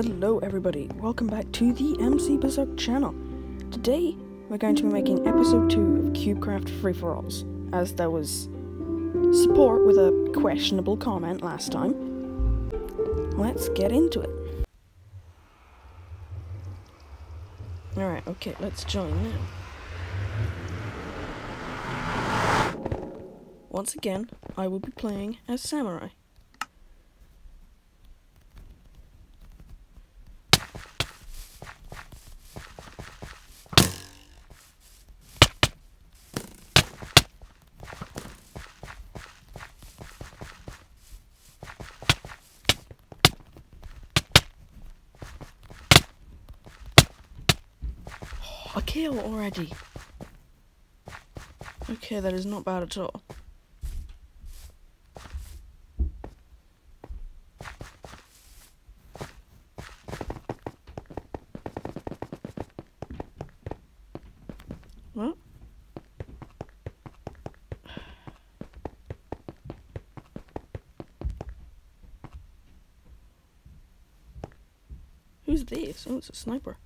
Hello everybody, welcome back to the MC Berserk channel. Today, we're going to be making episode 2 of CubeCraft Free-for-Alls, as there was support with a questionable comment last time. Let's get into it. Alright, okay, let's join now. Once again, I will be playing as Samurai. A kill already. Okay, that is not bad at all. What? Who's this? Oh, it's a sniper.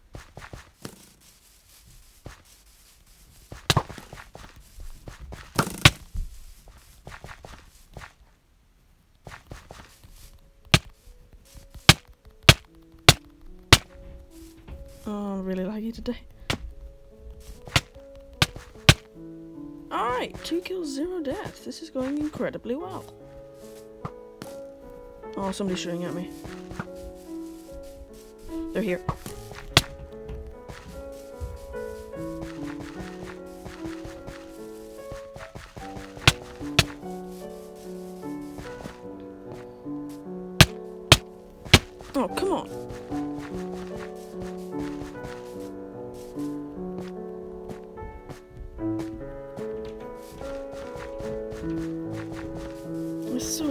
Today. Alright, two kills, zero deaths. This is going incredibly well. Oh, somebody's shooting at me. They're here.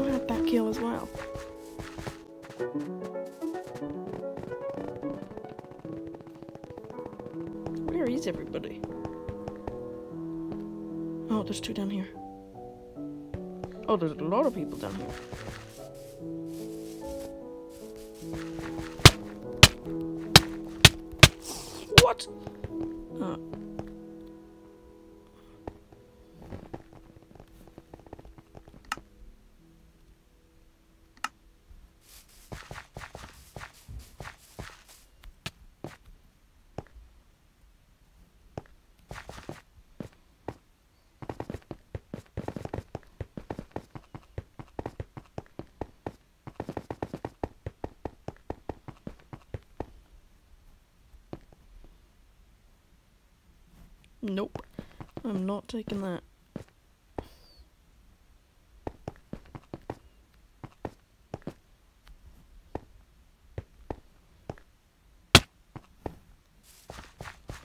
So had that kill as well. Where is everybody? Oh, there's two down here. Oh, there's a lot of people down here. What? Nope. I'm not taking that.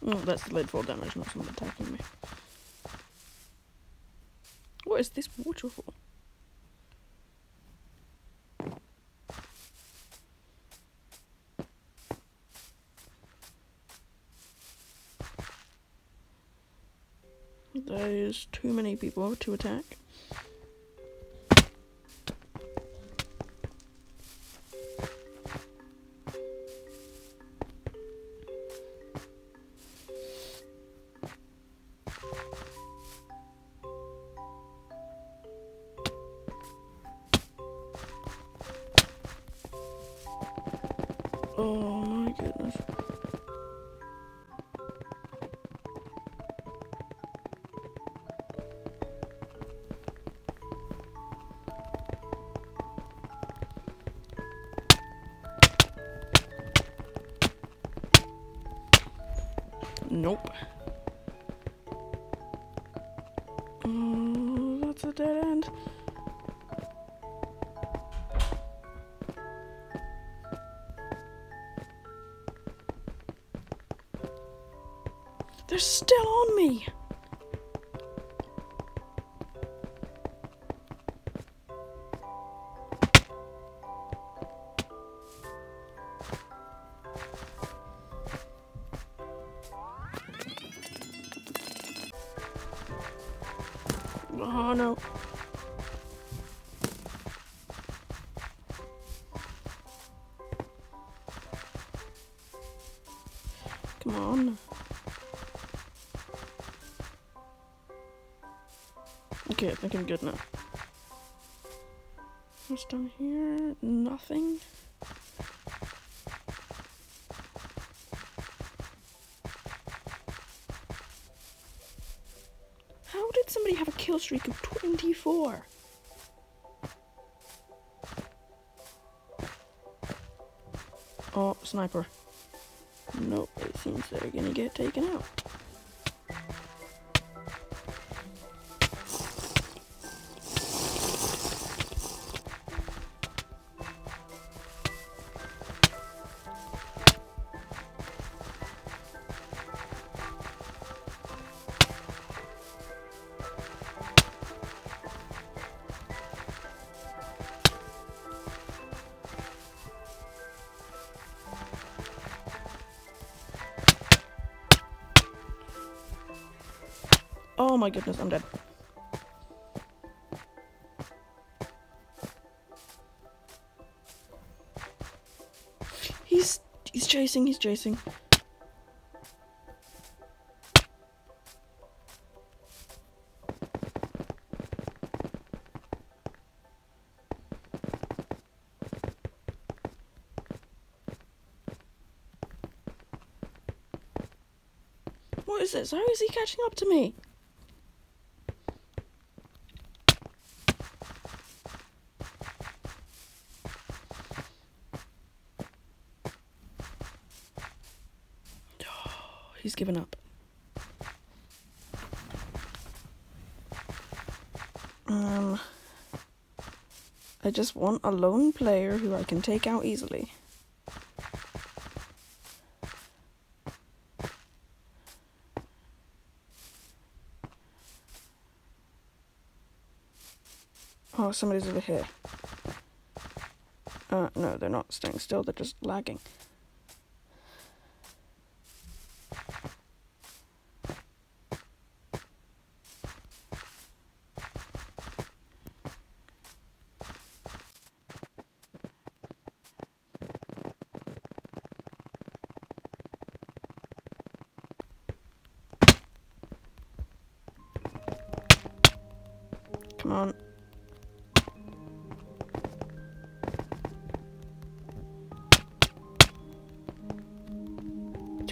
Oh, that's the lead fall damage, not someone attacking me. What is this waterfall? There's too many people to attack. Oh Oh, that's a dead end. They're still on me. Oh no. Come on. Okay, I think I'm good now. What's down here? Nothing. Somebody have a kill streak of 24? Oh, sniper. Nope, it seems they're gonna get taken out. My goodness, I'm dead. He's he's chasing, he's chasing. What is this? How is he catching up to me? He's given up. Um, I just want a lone player who I can take out easily. Oh, somebody's over here. Uh, no, they're not staying still, they're just lagging.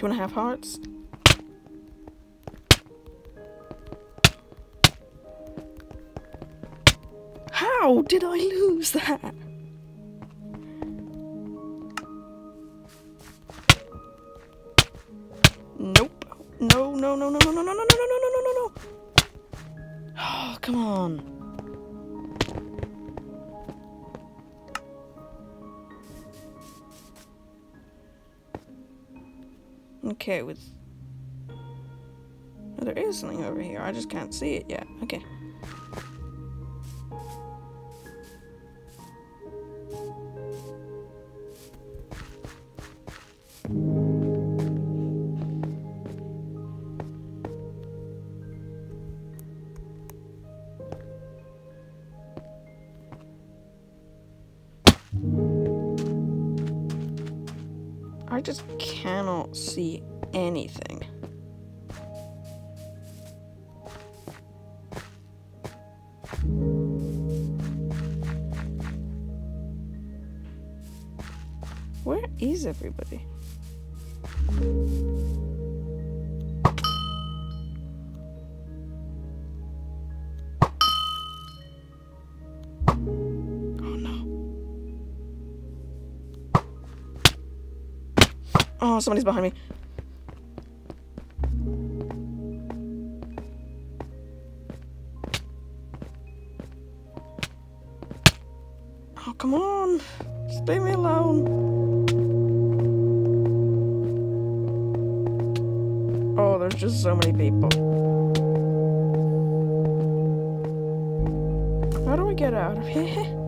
Two and a half hearts. How did I lose that? There is something over here. I just can't see it yet. Okay. I just cannot see anything. Is everybody? Oh no. Oh, somebody's behind me. Get out of here?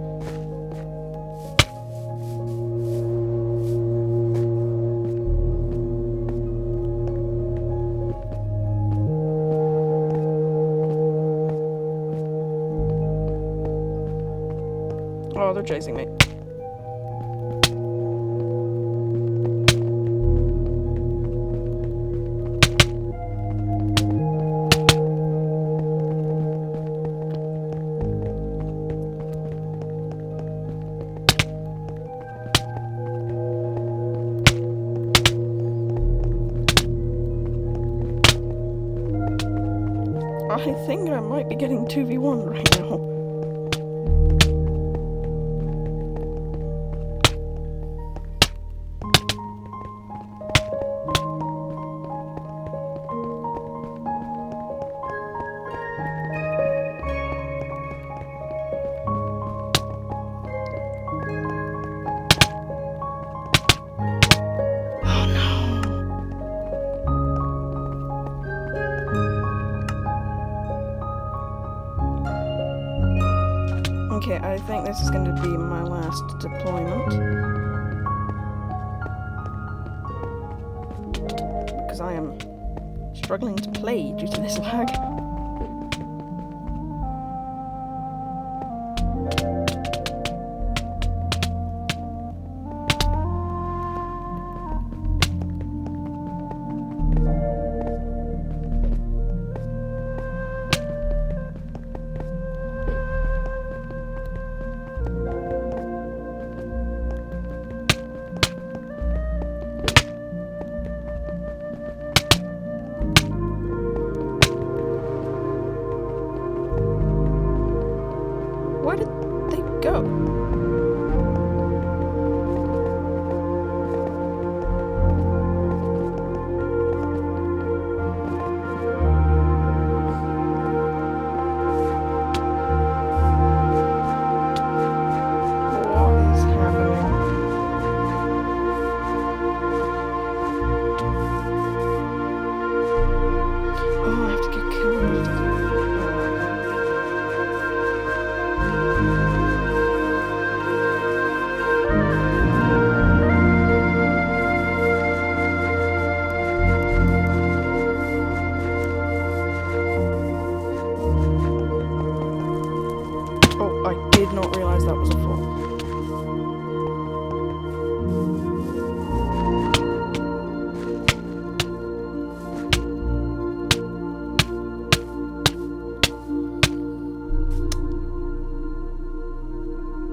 Oh, they're chasing me. Think I might be getting 2v1 right now. I think this is going to be my last deployment. Because I am struggling to play due to this lag.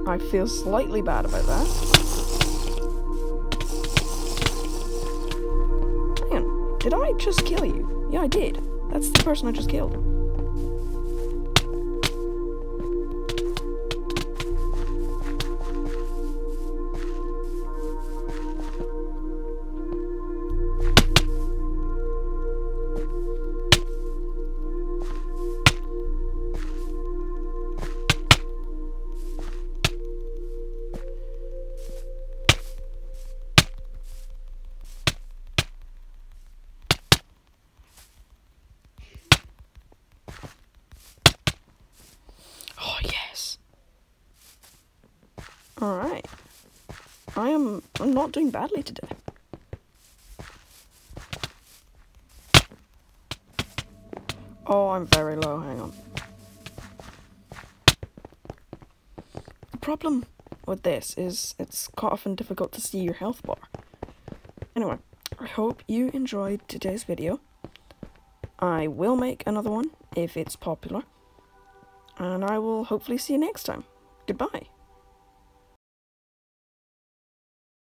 I feel slightly bad about that. Hang on, did I just kill you? Yeah, I did. That's the person I just killed. Not doing badly today. Oh, I'm very low. Hang on. The problem with this is it's quite often difficult to see your health bar. Anyway, I hope you enjoyed today's video. I will make another one if it's popular. And I will hopefully see you next time. Goodbye.